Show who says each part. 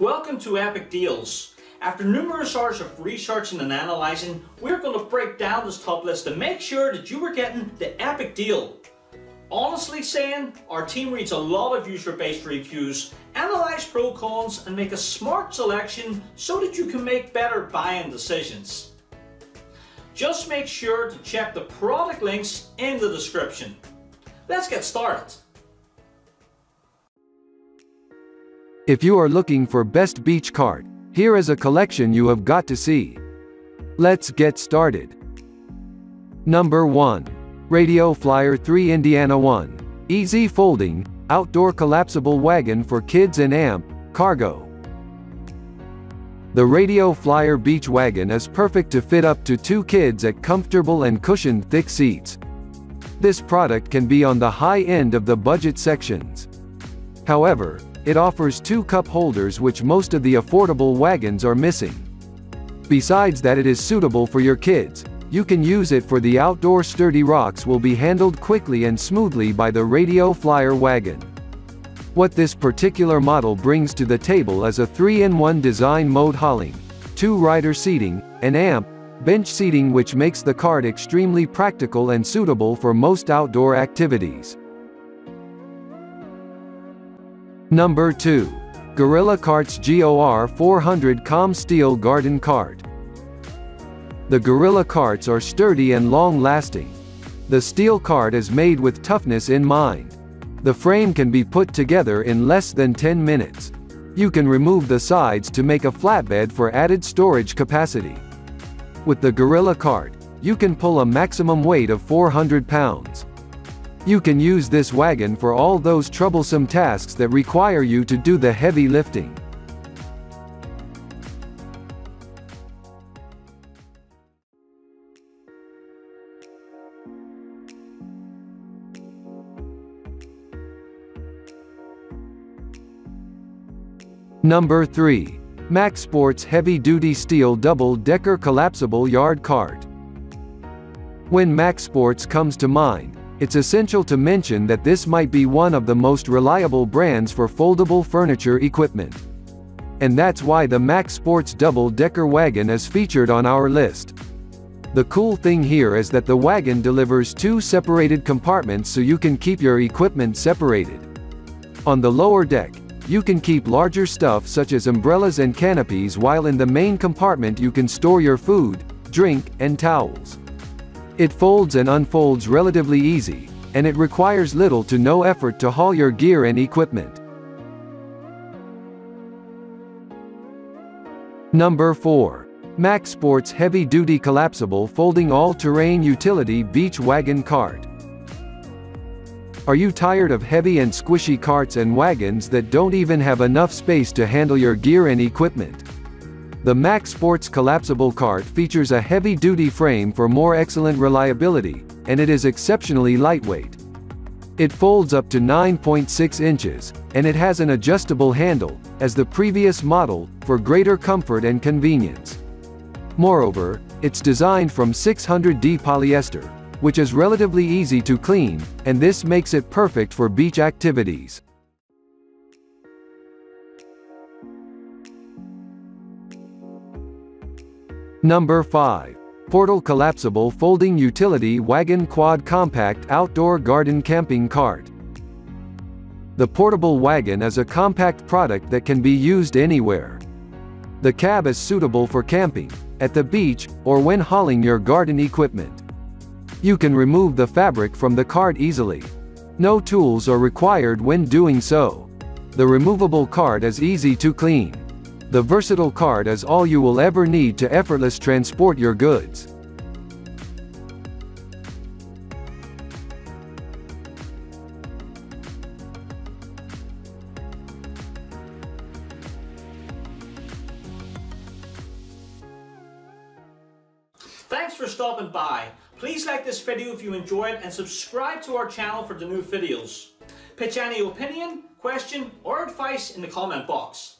Speaker 1: Welcome to Epic Deals. After numerous hours of researching and analysing, we're going to break down this top list to make sure that you are getting the epic deal. Honestly saying, our team reads a lot of user-based reviews, analyse pro cons and make a smart selection so that you can make better buying decisions. Just make sure to check the product links in the description. Let's get started.
Speaker 2: If you are looking for best beach cart, here is a collection you have got to see. Let's get started. Number 1. Radio Flyer 3 Indiana 1. Easy folding, outdoor collapsible wagon for kids and amp, cargo. The Radio Flyer Beach Wagon is perfect to fit up to two kids at comfortable and cushioned thick seats. This product can be on the high end of the budget sections. However, it offers two cup holders which most of the affordable wagons are missing. Besides that it is suitable for your kids, you can use it for the outdoor sturdy rocks will be handled quickly and smoothly by the Radio Flyer wagon. What this particular model brings to the table is a 3-in-1 design mode hauling, two rider seating, an amp, bench seating which makes the cart extremely practical and suitable for most outdoor activities. Number 2. Gorilla Carts GOR 400 Com Steel Garden Cart. The Gorilla carts are sturdy and long-lasting. The steel cart is made with toughness in mind. The frame can be put together in less than 10 minutes. You can remove the sides to make a flatbed for added storage capacity. With the Gorilla cart, you can pull a maximum weight of 400 pounds. You can use this wagon for all those troublesome tasks that require you to do the heavy lifting. Number 3. Mac Sports Heavy Duty Steel Double Decker Collapsible Yard Cart. When Mac Sports comes to mind, it's essential to mention that this might be one of the most reliable brands for foldable furniture equipment. And that's why the Mac Sports double-decker wagon is featured on our list. The cool thing here is that the wagon delivers two separated compartments so you can keep your equipment separated. On the lower deck, you can keep larger stuff such as umbrellas and canopies while in the main compartment you can store your food, drink, and towels. It folds and unfolds relatively easy, and it requires little to no effort to haul your gear and equipment. Number 4. Mac Sports Heavy Duty Collapsible Folding All-Terrain Utility Beach Wagon Cart. Are you tired of heavy and squishy carts and wagons that don't even have enough space to handle your gear and equipment? The Mac Sports collapsible cart features a heavy-duty frame for more excellent reliability, and it is exceptionally lightweight. It folds up to 9.6 inches, and it has an adjustable handle, as the previous model, for greater comfort and convenience. Moreover, it's designed from 600D polyester, which is relatively easy to clean, and this makes it perfect for beach activities. Number 5. Portal Collapsible Folding Utility Wagon Quad Compact Outdoor Garden Camping Cart. The portable wagon is a compact product that can be used anywhere. The cab is suitable for camping, at the beach, or when hauling your garden equipment. You can remove the fabric from the cart easily. No tools are required when doing so. The removable cart is easy to clean. The versatile cart is all you will ever need to effortless transport your goods.
Speaker 1: Thanks for stopping by. Please like this video if you enjoyed it and subscribe to our channel for the new videos. Pitch any opinion, question or advice in the comment box.